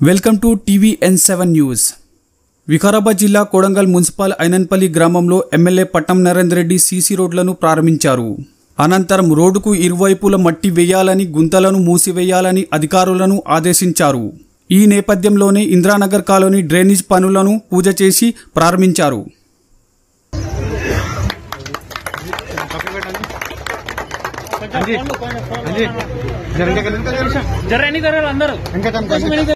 Welcome to TV N seven news. Vikarabad జిల్లా Kodangal municipal ఐనన్పల్లి గ్రామంలో MLA Patnam Narender Reddy CC రోడ్లను ప్రారంభించారు. అనంతరం రోడ్డుకు ఇరువైపుల మట్టి వేయాలని గుంతలను మూసివేయాలని అధికారులను ఆదేశించారు. ఈ నేపథ్యంలోనే ఇందిరానగర్ కాలనీ డ్రైనేజ్ పనులను పూజ చేసి ప్రారంభించారు. జర అందరూ?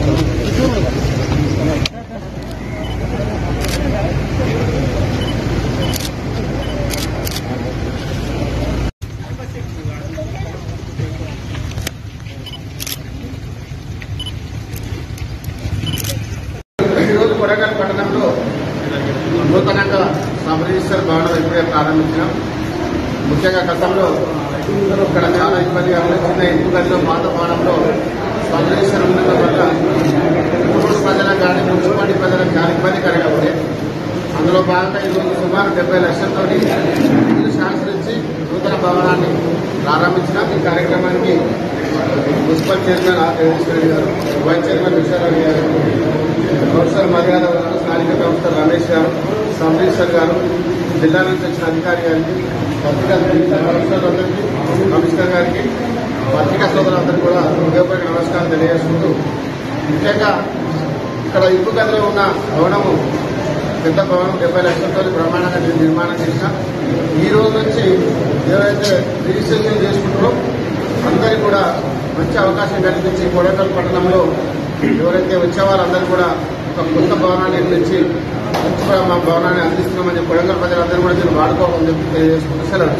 ఈరోజు కొడగల్ పట్టణంలో నూతనంగా సబ్ రిజిస్టర్ భవనం ఇప్పుడే ప్రారంభించినాం. ముఖ్యంగా గతంలో ఇక్కడ చాలా ఇబ్బందిగా ఉంది చిన్న పాత భవనంలో సబ్ ఉండటం వల్ల ఊరు ప్రజలకు కానీ మున్సిపాలిటీ ప్రజలకు చాలా ఇబ్బందికరంగా ఉంది అందులో భాగంగా ఈరోజు సుమారు డెబ్బై లక్షలతో ఇల్లు శాంక్షన్ నూతన భవనాన్ని ప్రారంభించినాం. ఈ కార్యక్రమానికి మున్సిపల్ చైర్మన్ ఆర్ జగదీశ్వరి గారు వైస్ చైర్మన్ విశ్వరావు గారు ప్రొఫెసర్ మర్యాద గారు స్థానిక కౌన్సిలర్ రమేష్ గారు సంబీశ్వర్ గారు జిల్లా నుంచి వచ్చిన అధికారి గారికి పత్రికా కమిషనర్లందరికీ కమిషనర్ గారికి పత్రికా సోదరులందరికీ కూడా హృదయపూర్వక నమస్కారం తెలియజేసుకుంటూ ముఖ్యంగా ఇక్కడ ఇప్పుడు గదిలో ఉన్న భవనము పెద్ద భవనం డెబ్బై లక్షలతో బ్రహ్మాండంగా దీన్ని నిర్మాణం చేసిన. ఈ రోజు నుంచి ఏవైతే రిజిస్ట్రేషన్ చేసుకుంటారో అందరికీ కూడా మంచి అవకాశం కల్పించి కొడకల్ పట్టణంలో ఎవరైతే వచ్చే వాళ్ళందరూ కూడా ఒక కొత్త భవనాన్ని నిర్మించి మంచి మా భవనాన్ని అందిస్తున్నామని చెప్పి కొడంగల్ ప్రజలందరూ కూడా దీన్ని వాడుకోవాలని చెప్పి తెలియజేసుకుంటూ సెలవు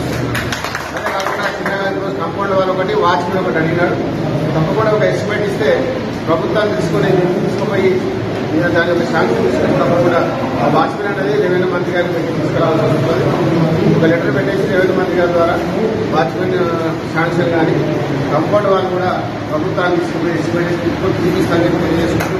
చిన్న కంపౌండ్ వాళ్ళు ఒకటి వాచ్మెన్ ఒకటి అడిగినాడు తప్పకుండా ఒక ఎస్టిమేట్ ఇస్తే ప్రభుత్వాన్ని తీసుకుని తీసుకుపోయి దాని యొక్క శాంక్షన్ తీసుకున్నప్పుడు కూడా ఆ వాచ్మెన్ అనేది రెవెన్యూ మంత్రి గారికి తీసుకురావాల్సి ఉంటుంది ఒక లెటర్ పెట్టేసి రెవెన్యూ మంత్రి గారి ద్వారా వాచ్మెన్ శాంక్షన్ కానీ కంపౌండ్ వాళ్ళు కూడా ప్రభుత్వాన్ని తీసుకుని ఎస్టిమేట్ తీసుకొని చూపిస్తానని తెలియజేసుకుంటూ